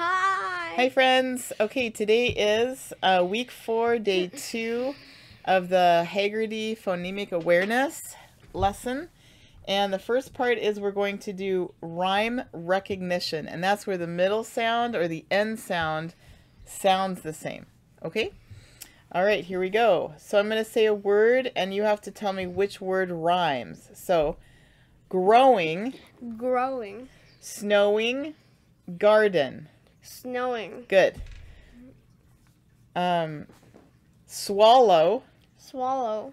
Hi. Hi, friends. Okay, today is uh, week four, day two of the Heggerty Phonemic Awareness lesson. And the first part is we're going to do rhyme recognition, and that's where the middle sound or the end sound sounds the same. Okay? All right, here we go. So I'm going to say a word, and you have to tell me which word rhymes. So, growing, Growing. snowing, garden. Snowing. Good. Um, swallow, Swallow.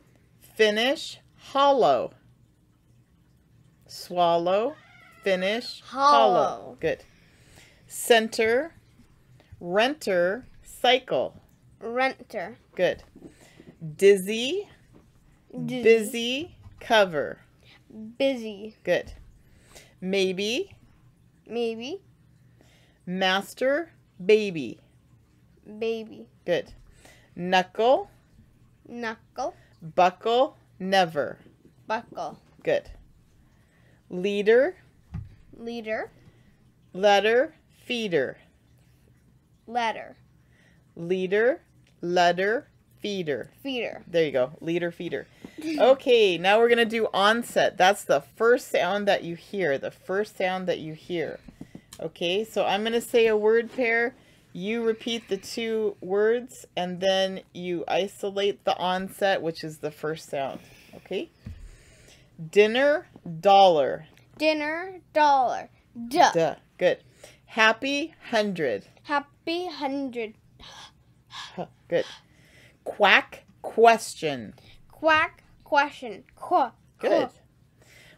finish, hollow. Swallow, finish, hollow. Hollow. Good. Center, renter, cycle. Renter. Good. Dizzy, Dizzy. busy, cover. Busy. Good. Maybe, Maybe. Master, baby. Baby. Good. Knuckle, Knuckle. buckle, never. Buckle. Good. Leader, Leader. letter, feeder. Letter. Leader, letter, feeder. Feeder. There you go. Leader, feeder. Okay, now we're going to do onset. That's the first sound that you hear. The first sound that you hear. Okay, so I'm going to say a word pair. You repeat the two words, and then you isolate the onset, which is the first sound. Okay? Dinner, dollar. Dinner. Dollar. Duh. Duh. Good. Happy, hundred. Happy hundred. Good. Quack, question. Quack. Question. Quack. Good.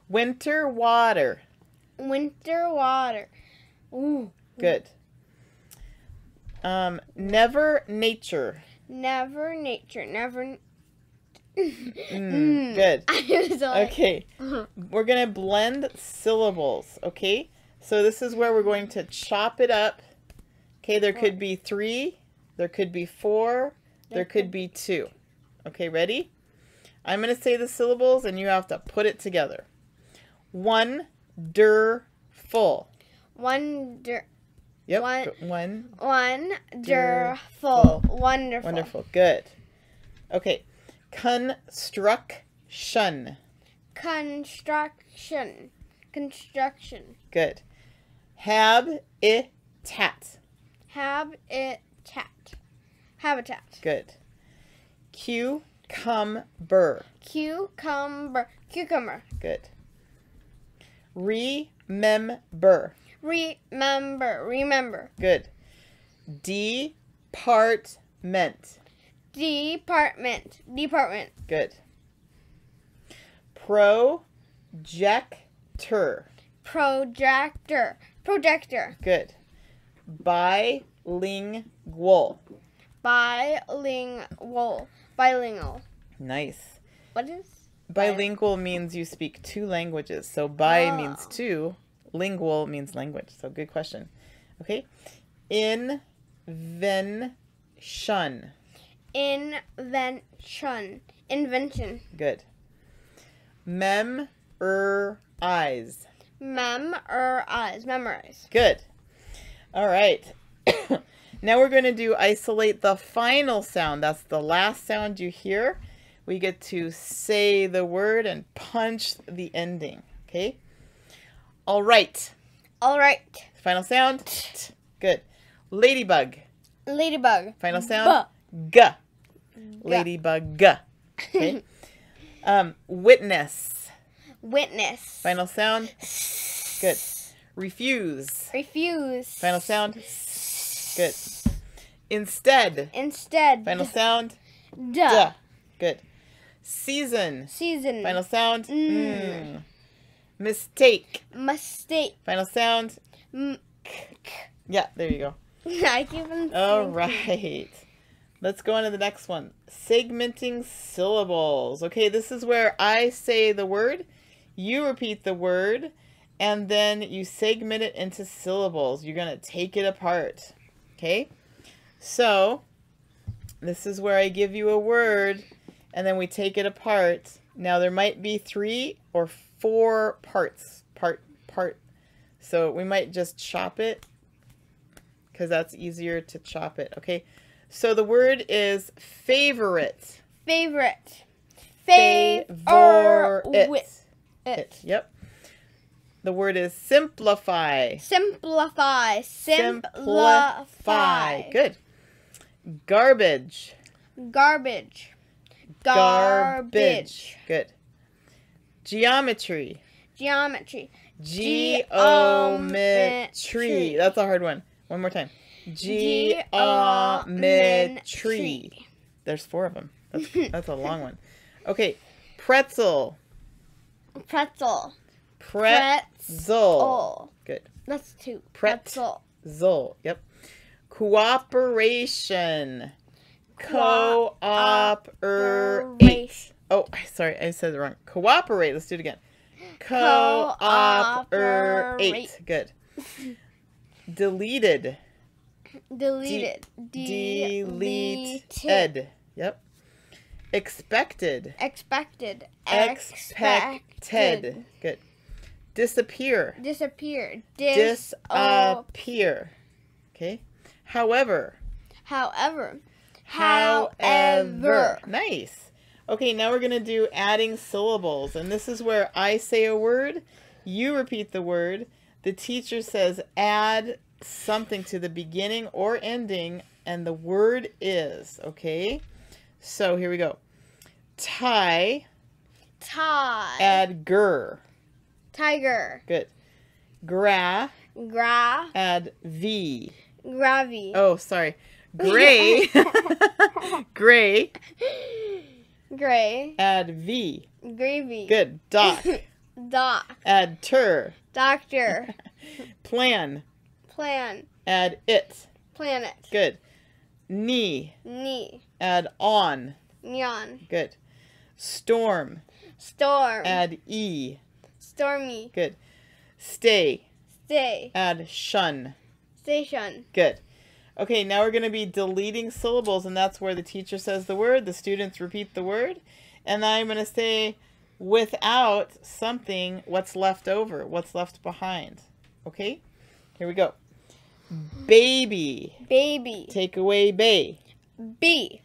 Winter, water. Winter water. Ooh. Good. Um, never, nature. Never nature. Never. Mm, good. Like, Okay. We're going to blend syllables. Okay. So this is where we're going to chop it up. Okay. There could be three. There could be four. There could be two. Okay. Ready? I'm going to say the syllables and you have to put it together. One, der, full. Wonder. Yep. One- One. Wonderful. Wonderful. Wonderful. Good. Okay. Construction. Construction. Construction. Good. Habitat. Habitat. Habitat. Good. Cucumber. Cucumber. Cucumber. Good. Remember. Remember. Remember. Good. Department. Department. Department. Good. Projector. Projector. Projector. Good. Bilingual. Bilingual. Bilingual. Nice. What is? Bilingual means you speak two languages. So bi Oh. means two, lingual means language. So good question. Okay. Invention. Invention. Invention. Good. Memorize. Memorize. Memorize. Good. All right. now we're going to do isolate the final sound. That's the last sound you hear. We get to say the word and punch the ending. Okay. All right. All right. Final sound. Good. Ladybug. Ladybug. Final sound. G. Ladybug. G. Okay. um, witness. Witness. Final sound. Good. Refuse. Refuse. Final sound. Good. Instead. Instead. Final sound. Duh. Duh. Good. Season. Season. Final sound. Mm. Mm. Mistake. Mistake. Final sound. M- Yeah, there you go. I keep on All right. Let's go on to the next one. Segmenting syllables. Okay, this is where I say the word, you repeat the word, and then you segment it into syllables. You're going to take it apart. Okay? So, this is where I give you a word, and then we take it apart. Now, there might be three or four parts. Part, part. So, we might just chop it because that's easier to chop it. Okay. So the word is favorite. Favorite. Favorite. Favorite. It. Yep. The word is simplify. Simplify. Simplify. Good. Garbage. Garbage. Garbage. Good. Geometry. Geometry. Geometry. That's a hard one. One more time. Geometry. There's four of them. That's, that's a long one. Okay. Pretzel. Pretzel. Pretzel. Pretzel. Good. That's two. Pret- Pretzel. Zol. Yep. Cooperation. Cooperation. Oh, sorry, I said it wrong. Cooperate. Let's do it again. Cooperate. Good. Deleted. Deleted. Deleted. Yep. Expected. Expected. Expected. Good. Disappear. Disappeared. Disappear. Okay. However. However. However. However. Nice. Okay, now we're going to do adding syllables. And this is where I say a word, you repeat the word. The teacher says add something to the beginning or ending, and the word is. Okay? So here we go. Tie, Tie. add ger. Tiger. Good. Gra, Gra. add v. Gravy. Oh, sorry. Gray, gray, Gray. add v. Gravy. Good. Doc, Doc. add tur. Doctor. Plan, Plan. add it. Planet. Good. Knee, Knee. add on. Neon. Good. Storm, Storm. add e. Stormy. Good. Stay, Stay. add shun. Station. Good. Okay, now we're going to be deleting syllables, and that's where the teacher says the word, the students repeat the word, and I'm going to say without something, what's left over, what's left behind. Okay? Here we go. Baby. Baby. Take away bay. B.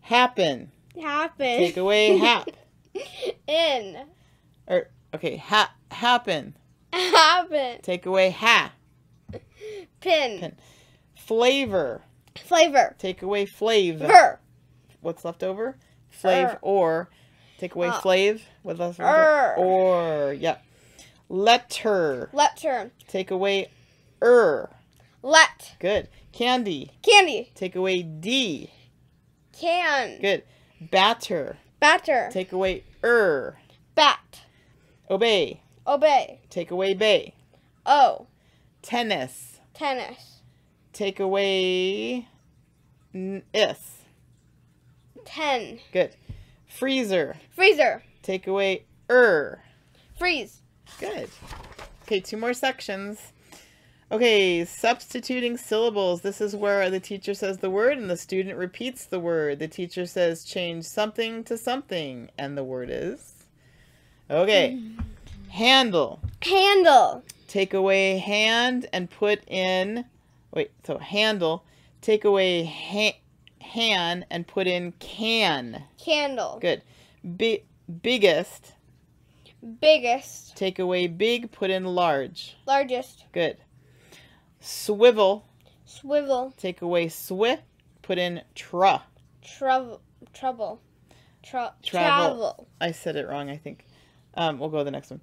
Happen. Happen. Take away hap. In. Or er, okay, ha happen. Happen. Take away ha. Pin. Pin. Flavor. Flavor. Take away flav. Ver. What's left over? Flav Er. or take away Uh. flav. What's left over? Er. Or yeah. Letter. Letter. Take away er. Let. Good. Candy. Candy. Take away d. Can. Good. Batter. Batter. Take away er. Bat. Obey. Obey. Take away bay. O. Tennis. Tennis. Take away is. Ten. Good. Freezer. Freezer. Take away er. Freeze. Good. Okay, two more sections. Okay, substituting syllables. This is where the teacher says the word and the student repeats the word. The teacher says change something to something, and the word is. Okay. Handle. Handle. Take away hand and put in. Wait, so handle. Take away ha- han and put in can. Candle. Good. Bi- biggest. Biggest. Take away big, put in large. Largest. Good. Swivel. Swivel. Take away swi, put in tra. Trouble. Trouble. Tra- Travel. Travel. I said it wrong, I think. Um, we'll go to the next one.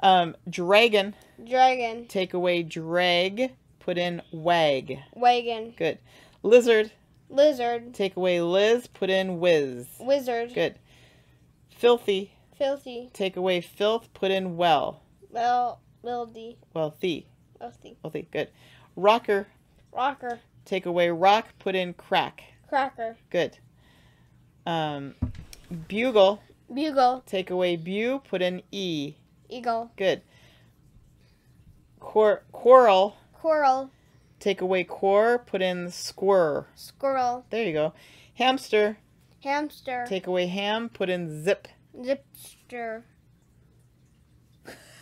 Um, dragon. Dragon. Take away drag, put in wag. Wagon. Good. Lizard. Lizard. Take away Liz, put in whiz. Wizard. Good. Filthy. Filthy. Take away filth, put in well. Well. Wildy. Wealthy. Wealthy. Wealthy. Good. Rocker. Rocker. Take away rock, put in crack. Cracker. Good. Um, bugle. Bugle. Take away bu, put in e. Eagle. Good. Quar- quarrel. Coral. Take away quar, put in squir. Squirrel. There you go. Hamster. Hamster. Take away ham, put in zip. Zipster.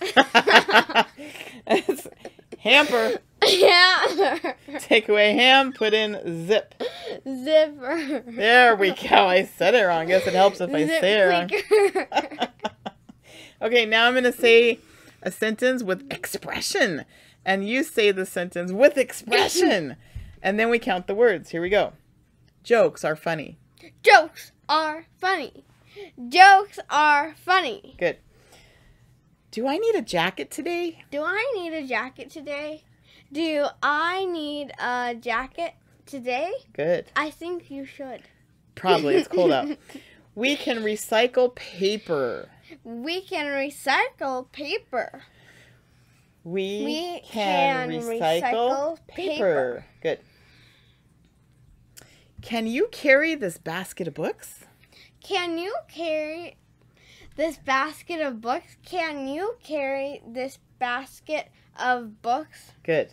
Hamper. Hammer. Take away ham, put in zip. Zipper. There we go. I said it wrong. I Guess it helps if I Zip say it wrong. okay, now I'm going to say a sentence with expression. And you say the sentence with expression. and then we count the words. Here we go. Jokes are funny. Jokes are funny. Jokes are funny. Good. Do I need a jacket today? Do I need a jacket today? Do I need a jacket today? Good. I think you should. Probably. It's cold out. We can recycle paper. We can recycle paper. We, We can, can recycle, recycle paper. paper. Good. Can you carry this basket of books? Can you carry this basket of books? Can you carry this basket of books? Good.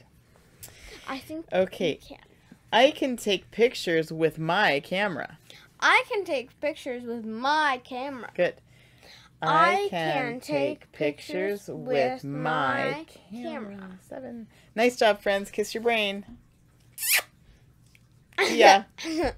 I think Okay. can. I can take pictures with my camera. I can take pictures with my camera. Good. I can take pictures with my camera. Seven. Nice job, friends. Kiss your brain. Yeah.